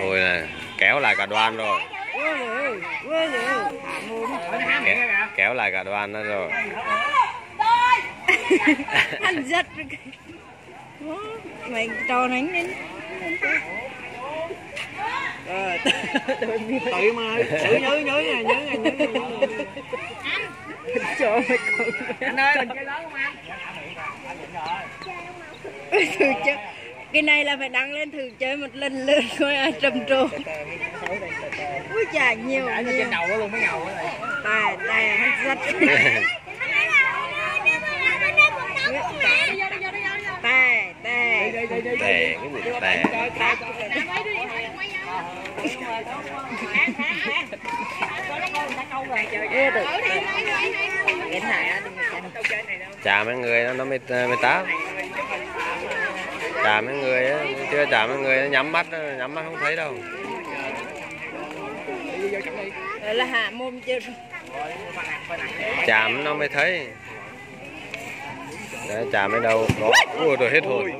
ôi này kéo lại cả đoàn rồi. Mồm kéo, kéo lại cả đoàn đó rồi. Anh giật rồi mày tròn ánh đến tự mà tự nhớ nhớ nhớ nha nhớ nha, nhớ cho mày còn anh ơi mình chơi lớn không anh? Thử chơi cái này là phải đăng lên thử chơi một lần lên coi ai trầm trồ. Ui chả nhiều Để nhiều. trên đầu nó luôn mới ngầu này. Tài tài anh giật tài tài đi đi đi đi tè cái gì tè? Ưa được cái này á chà mấy người nó nó mới mới tám chà mấy người á chưa chà mấy người nó nhắm mắt nhắm mắt không thấy đâu. Là hạ mồm chưa? Chạm nó mới thấy. Đấy, chạm ở đâu. Đó ui rồi hết hồn.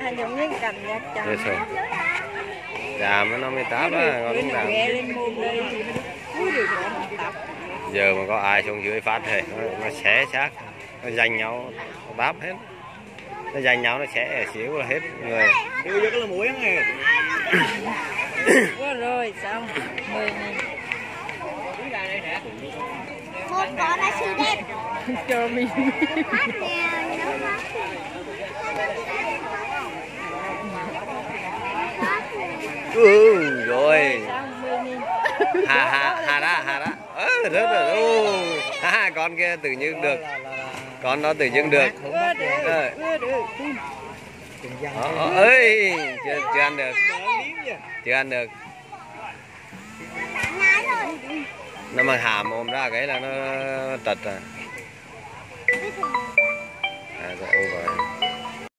Anh giống như cảm giác chạm chạm nó mới táp á được rồi tập giờ mà có ai xuống dưới phát thì nó, nó xé xác nó giành nhau nó đáp hết nó giành nhau nó xé xíu là hết người. Đi vô cái là nghe. Ủa rồi xong. Mười nghìn một con là siêu đẹp. Cho mình. Ừ, rồi. Hà hà hà ra hà ra. Ơ rất rồi ô ha con kia tự nhiên được con nó tự dưng được đó, ờ, ơi chưa, chưa ăn được. Chưa ăn được. Nó mà hà mồm ra cái là nó tật à, à rồi.